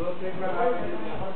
Obrigado.